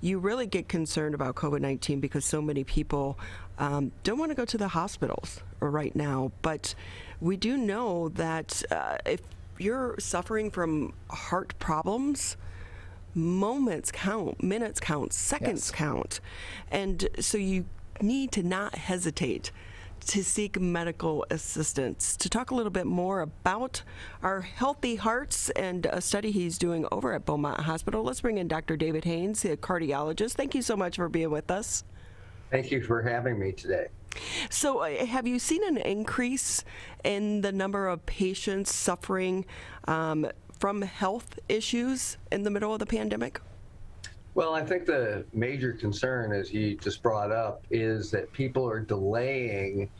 You really get concerned about COVID 19 because so many people um, don't want to go to the hospitals right now. But we do know that uh, if you're suffering from heart problems, moments count, minutes count, seconds yes. count. And so you need to not hesitate to seek medical assistance. To talk a little bit more about our healthy hearts and a study he's doing over at Beaumont Hospital, let's bring in Dr. David Haines, a cardiologist. Thank you so much for being with us. Thank you for having me today. So, uh, have you seen an increase in the number of patients suffering um, from health issues in the middle of the pandemic? Well, I think the major concern, as you just brought up, is that people are delaying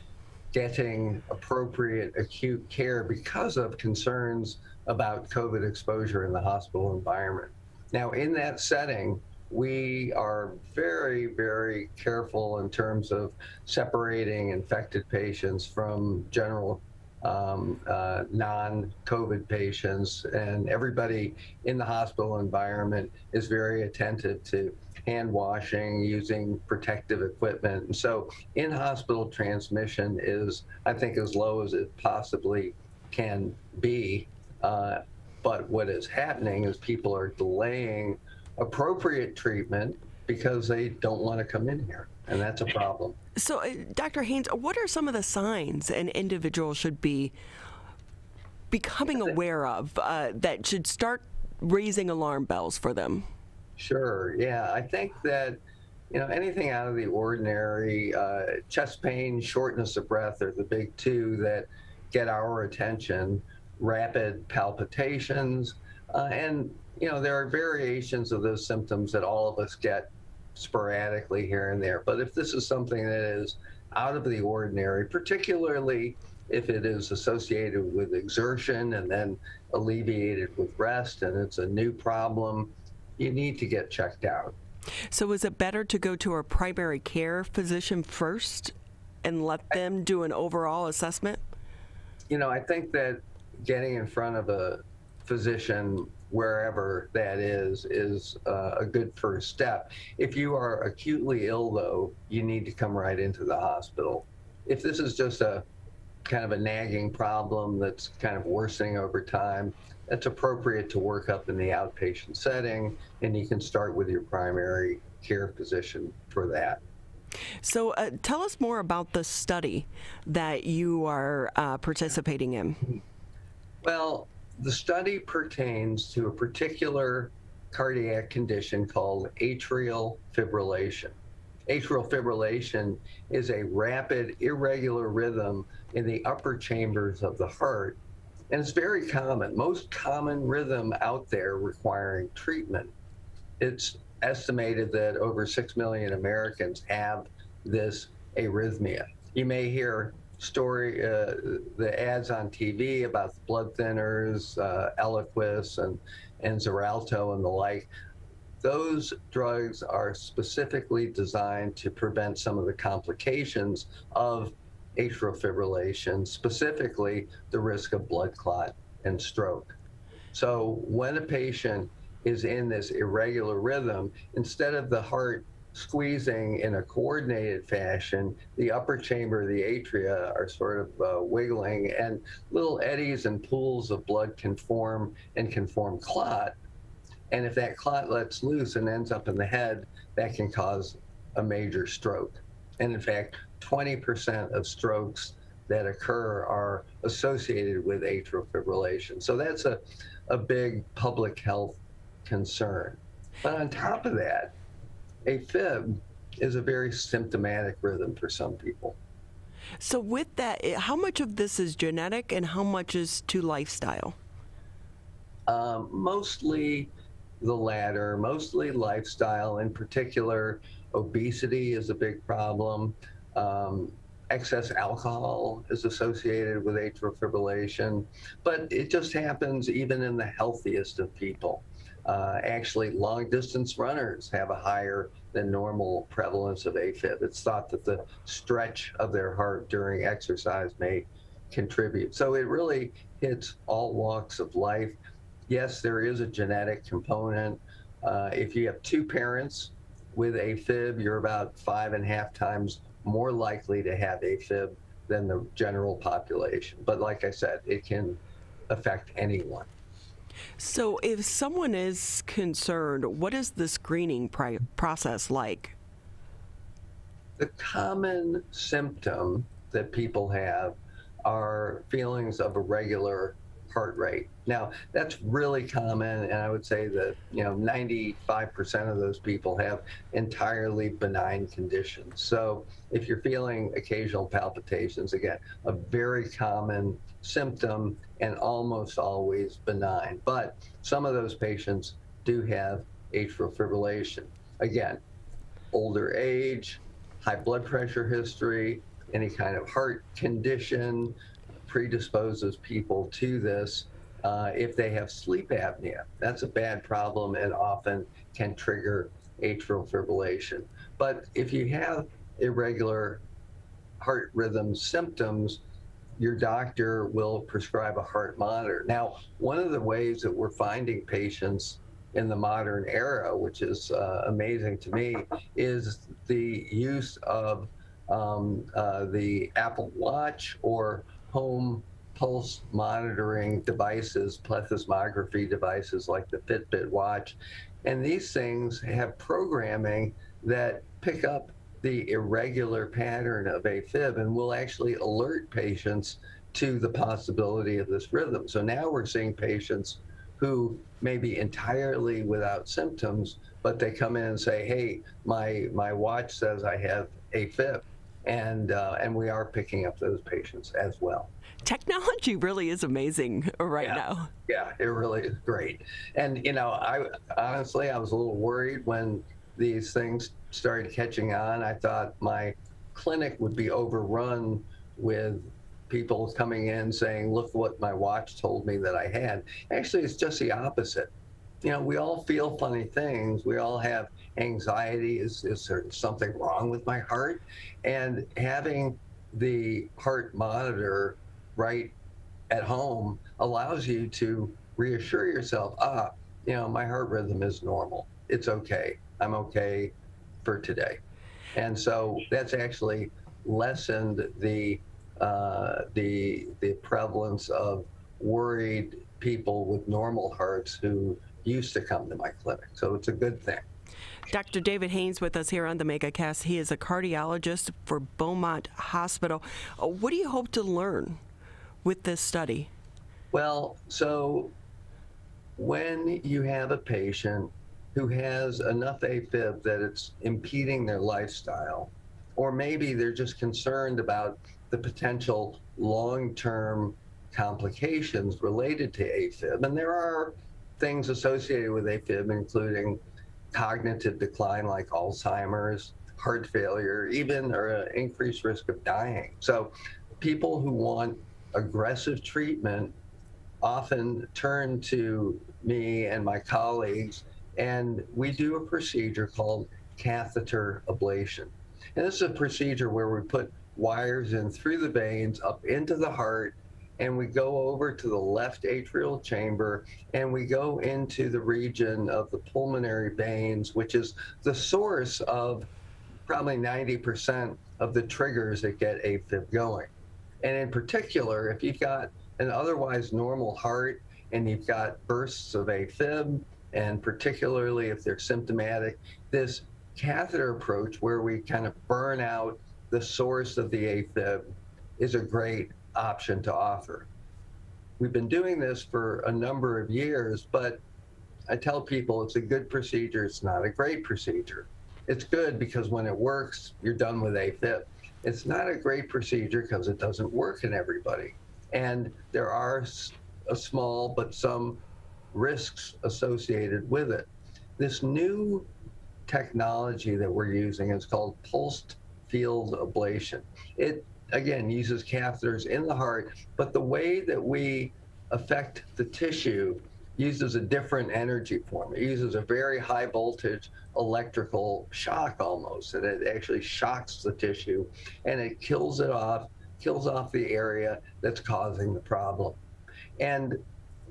getting appropriate acute care because of concerns about COVID exposure in the hospital environment. Now, in that setting, we are very, very careful in terms of separating infected patients from general um, uh, non-COVID patients, and everybody in the hospital environment is very attentive to hand washing, using protective equipment. And so in-hospital transmission is, I think, as low as it possibly can be. Uh, but what is happening is people are delaying appropriate treatment because they don't want to come in here and that's a problem. So, uh, Dr. Haines, what are some of the signs an individual should be becoming aware of uh, that should start raising alarm bells for them? Sure. Yeah, I think that you know anything out of the ordinary, uh, chest pain, shortness of breath are the big two that get our attention. Rapid palpitations, uh, and you know there are variations of those symptoms that all of us get sporadically here and there. But if this is something that is out of the ordinary, particularly if it is associated with exertion and then alleviated with rest and it's a new problem, you need to get checked out. So, is it better to go to a primary care physician first and let them do an overall assessment? You know, I think that getting in front of a physician wherever that is is uh, a good first step. If you are acutely ill, though, you need to come right into the hospital. If this is just a kind of a nagging problem that's kind of worsening over time, that's appropriate to work up in the outpatient setting, and you can start with your primary care physician for that. So, uh, tell us more about the study that you are uh, participating in. Well, the study pertains to a particular cardiac condition called atrial fibrillation. Atrial fibrillation is a rapid, irregular rhythm in the upper chambers of the heart, and it's very common. Most common rhythm out there requiring treatment. It's estimated that over 6 million Americans have this arrhythmia. You may hear story, uh, the ads on TV about the blood thinners, uh, Eliquis and, and Xarelto and the like, those drugs are specifically designed to prevent some of the complications of atrial fibrillation, specifically the risk of blood clot and stroke. So when a patient is in this irregular rhythm, instead of the heart squeezing in a coordinated fashion, the upper chamber the atria are sort of uh, wiggling, and little eddies and pools of blood can form and can form clot. And if that clot lets loose and ends up in the head, that can cause a major stroke. And in fact, 20% of strokes that occur are associated with atrial fibrillation. So that's a, a big public health concern. But on top of that, AFib is a very symptomatic rhythm for some people. So, with that, eh, how much of this is genetic and how much is to lifestyle? Um, mostly the latter, mostly lifestyle. In particular, obesity is a big problem. Um, excess alcohol is associated with atrial fibrillation, but it just happens even in the healthiest of people. Uh, actually, long distance runners have a higher than normal prevalence of AFib. It's thought that the stretch of their heart during exercise may contribute. So it really hits all walks of life. Yes, there is a genetic component. Uh, if you have two parents with AFib, you're about five and a half times more likely to have AFib than the general population. But like I said, it can affect anyone. So, if someone is concerned, what is the screening process like? The common symptom that people have are feelings of irregular heart rate. Now, that's really common, and I would say that you know 95% of those people have entirely benign conditions. So, if you're feeling occasional palpitations, again, a very common symptom and almost always benign. But some of those patients do have atrial fibrillation. Again, older age, high blood pressure history, any kind of heart condition predisposes people to this. Uh, if they have sleep apnea, that's a bad problem and often can trigger atrial fibrillation. But if you have irregular heart rhythm symptoms, your doctor will prescribe a heart monitor. Now, one of the ways that we're finding patients in the modern era, which is uh, amazing to me, is the use of um, uh, the Apple Watch or home pulse monitoring devices, plethysmography devices like the Fitbit watch. And these things have programming that pick up the irregular pattern of AFib and will actually alert patients to the possibility of this rhythm. So now we're seeing patients who may be entirely without symptoms, but they come in and say, "Hey, my my watch says I have AFib," and uh, and we are picking up those patients as well. Technology really is amazing right yeah. now. Yeah, it really is great. And you know, I honestly I was a little worried when these things started catching on. I thought my clinic would be overrun with people coming in saying, "Look what my watch told me that I had." Actually, it's just the opposite. You know, we all feel funny things. We all have anxiety. Is is there something wrong with my heart? And having the heart monitor right at home allows you to reassure yourself, ah, you know, my heart rhythm is normal. It's okay. I'm okay for today. And so that's actually lessened the uh, the the prevalence of worried people with normal hearts who used to come to my clinic. So it's a good thing. Dr. David Haines with us here on the MegaCast. He is a cardiologist for Beaumont Hospital. Uh, what do you hope to learn with this study? Well, so when you have a patient who has enough AFib that it's impeding their lifestyle, or maybe they're just concerned about the potential long term complications related to AFib. And there are things associated with AFib, including cognitive decline like Alzheimer's, heart failure, even or uh, increased risk of dying. So people who want aggressive treatment often turn to me and my colleagues, and we do a procedure called catheter ablation. And this is a procedure where we put wires in through the veins up into the heart and we go over to the left atrial chamber and we go into the region of the pulmonary veins, which is the source of probably 90% of the triggers that get AFib going. And in particular, if you've got an otherwise normal heart and you've got bursts of AFib, and particularly if they're symptomatic, this catheter approach where we kind of burn out the source of the AFib is a great option to offer. We've been doing this for a number of years, but I tell people it's a good procedure, it's not a great procedure. It's good because when it works, you're done with AFib. It's not a great procedure because it doesn't work in everybody. And there are a small but some risks associated with it. This new technology that we're using is called pulsed field ablation. It again uses catheters in the heart, but the way that we affect the tissue uses a different energy form. It uses a very high voltage electrical shock almost, and it actually shocks the tissue and it kills it off, kills off the area that's causing the problem. And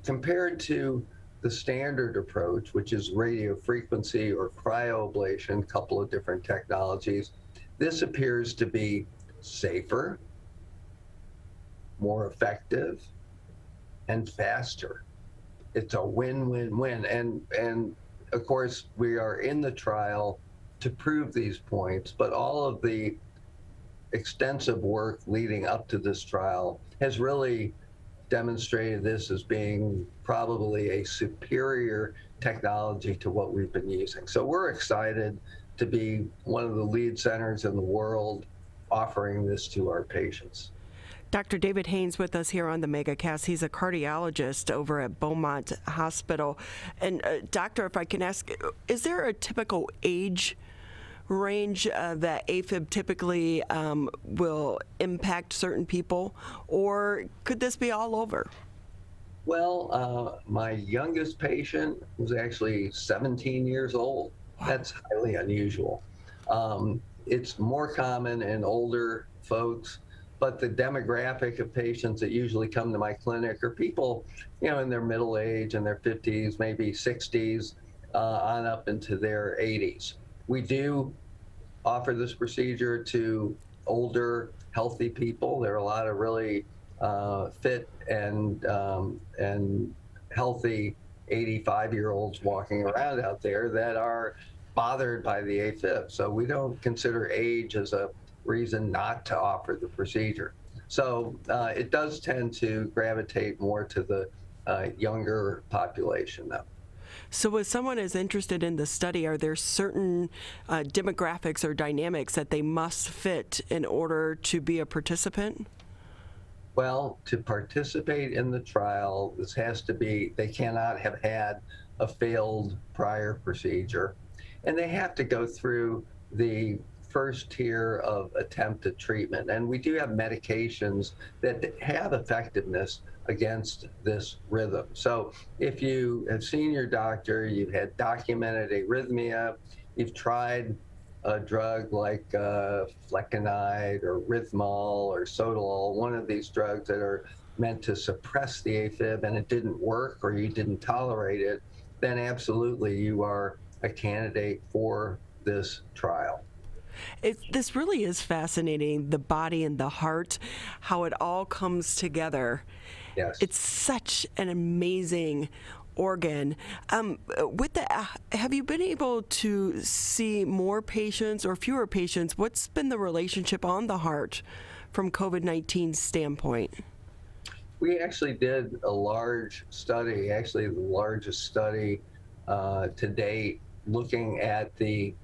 compared to the standard approach, which is radiofrequency or cryoablation, a couple of different technologies. This appears to be safer, more effective, and faster. It's a win-win-win. And and of course, we are in the trial to prove these points, but all of the extensive work leading up to this trial has really demonstrated this as being probably a superior technology to what we've been using. So we're excited to be one of the lead centers in the world offering this to our patients. Dr. David Haines with us here on the MegaCast. He's a cardiologist over at Beaumont Hospital. And, uh, Doctor, if I can ask, is there a typical age range uh, that AFib typically um, will impact certain people, or could this be all over? Well, uh, my youngest patient was actually 17 years old. Wow. That's highly unusual. Um, it's more common in older folks, but the demographic of patients that usually come to my clinic are people, you know, in their middle age, in their 50s, maybe 60s, uh, on up into their 80s. We do offer this procedure to older, healthy people. There are a lot of really uh, fit and um, and healthy 85 year olds walking around out there that are bothered by the AFib. So we don't consider age as a reason not to offer the procedure. So uh, it does tend to gravitate more to the uh, younger population, though. So, if someone is interested in the study, are there certain uh, demographics or dynamics that they must fit in order to be a participant? Well, to participate in the trial, this has to be, they cannot have had a failed prior procedure. And they have to go through the first tier of attempted treatment. And we do have medications that have effectiveness against this rhythm. So if you have seen your doctor, you've had documented arrhythmia, you've tried a drug like uh, flecainide or Rythmol or Sotalol, one of these drugs that are meant to suppress the AFib and it didn't work or you didn't tolerate it, then absolutely you are a candidate for this trial. It, this really is fascinating the body and the heart, how it all comes together. Yes. It's such an amazing organ. Um, with the, uh, have you been able to see more patients or fewer patients? What's been the relationship on the heart from COVID 19 standpoint? We actually did a large study, actually the largest study uh, to date, looking at the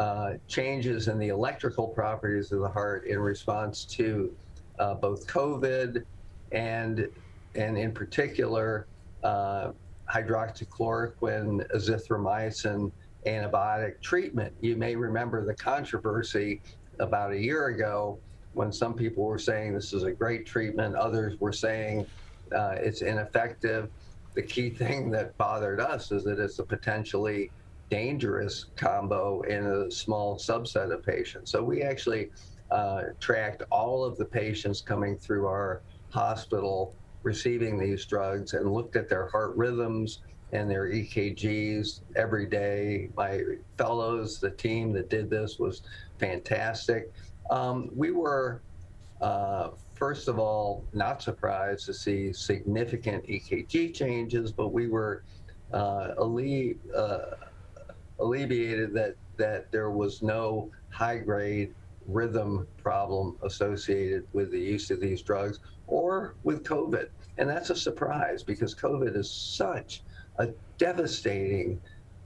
uh, changes in the electrical properties of the heart in response to uh, both COVID and, and in particular, uh, hydroxychloroquine, azithromycin antibiotic treatment. You may remember the controversy about a year ago when some people were saying this is a great treatment, others were saying uh, it's ineffective. The key thing that bothered us is that it's a potentially dangerous combo in a small subset of patients. So we actually uh, tracked all of the patients coming through our hospital receiving these drugs and looked at their heart rhythms and their EKGs every day. My fellows, the team that did this was fantastic. Um, we were, uh, first of all, not surprised to see significant EKG changes, but we were uh, alle- uh, alleviated that, that there was no high grade rhythm problem associated with the use of these drugs or with COVID. And that's a surprise because COVID is such a devastating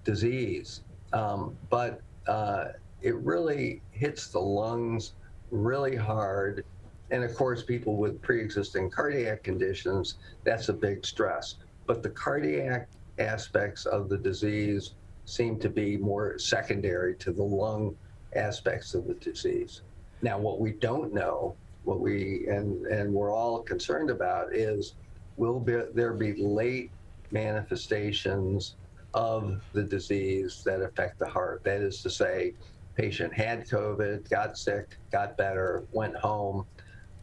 disease. Um, but uh, it really hits the lungs really hard. And of course, people with pre existing cardiac conditions, that's a big stress. But the cardiac aspects of the disease seem to be more secondary to the lung aspects of the disease. Now, what we don't know, what we and and we're all concerned about is will be, there be late manifestations of the disease that affect the heart? That is to say, patient had COVID, got sick, got better, went home.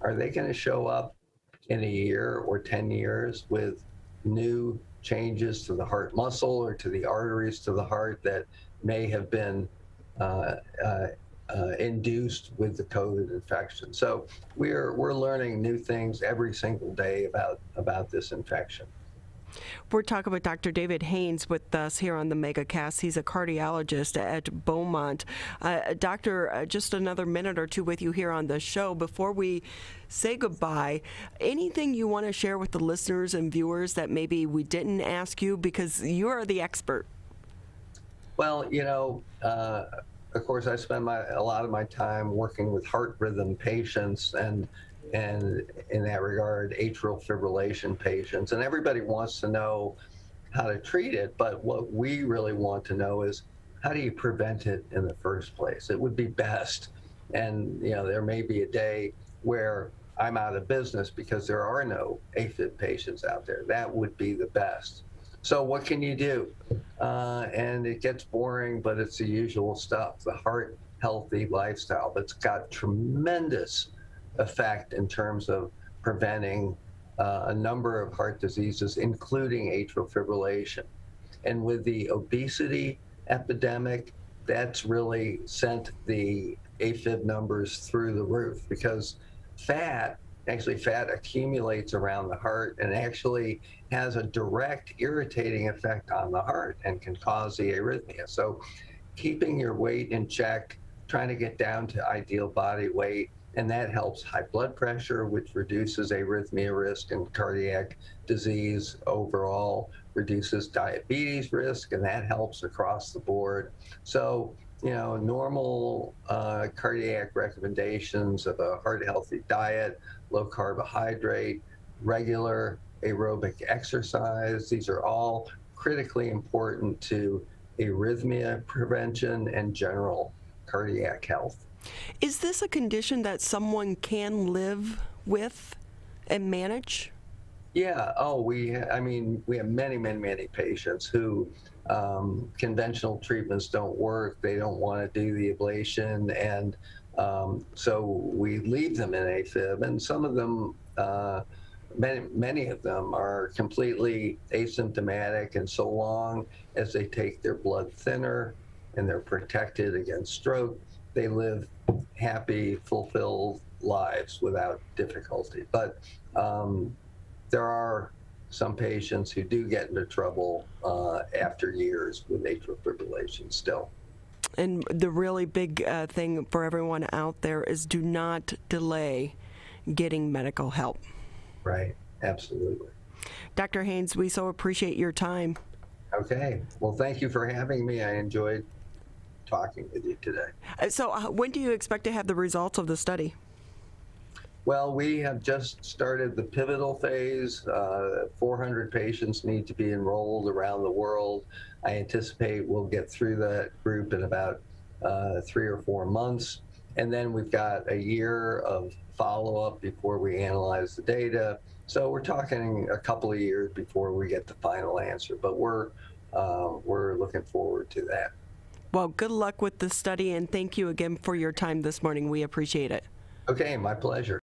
Are they going to show up in a year or 10 years with new changes to the heart muscle or to the arteries to the heart that may have been induced with the COVID infection. So we're we're learning new things every single day about about this infection. We're talking with Dr. David Haines with us here on the MegaCast. He's a cardiologist at Beaumont. Uh, doctor, uh, just another minute or two with you here on the show. Before we say goodbye, anything you want to share with the listeners and viewers that maybe we didn't ask you because you are the expert? Well, you know, uh, of course, I spend my, a lot of my time working with heart rhythm patients and and in that regard, atrial fibrillation patients. And everybody wants to know how to treat it, but what we really want to know is how do you prevent it in the first place? It would be best. And you know, there may be a day where I'm out of business because there are no AFib patients out there. That would be the best. So what can you do? Uh, and it gets boring, but it's the usual stuff. The heart healthy lifestyle that's got tremendous effect in terms of preventing uh, a number of heart diseases, including atrial fibrillation. And with the obesity epidemic, that's really sent the AFib numbers through the roof because fat, actually, fat accumulates around the heart and actually has a direct irritating effect on the heart and can cause the arrhythmia. So, keeping your weight in check, trying to get down to ideal body weight, and that helps high blood pressure, which reduces arrhythmia risk and cardiac disease overall, reduces diabetes risk, and that helps across the board. So, you know, normal uh, cardiac recommendations of a heart healthy diet, low carbohydrate, regular aerobic exercise, these are all critically important to arrhythmia prevention and general cardiac health. Is this a condition that someone can live with and manage? Yeah. Oh, we. I mean, we have many, many, many patients who um, conventional treatments don't work. They don't want to do the ablation, and um, so we leave them in AFib. And some of them, uh, many, many of them, are completely asymptomatic. And so long as they take their blood thinner and they're protected against stroke, they live happy, fulfilled lives without difficulty. But um, there are some patients who do get into trouble uh, after years with atrial fibrillation still. And the really big uh, thing for everyone out there is do not delay getting medical help. Right, absolutely. Dr. Haines, we so appreciate your time. Okay. Well, thank you for having me. I enjoyed talking with you today. Uh, so, uh, when do you expect to have the results of the study? Well, we have just started the pivotal phase. Uh, 400 patients need to be enrolled around the world. I anticipate we'll get through that group in about uh, three or four months. And then we've got a year of follow up before we analyze the data. So we're talking a couple of years before we get the final answer, but we're uh, we're looking forward to that. Well, good luck with the study and thank you again for your time this morning. We appreciate it. Okay, my pleasure.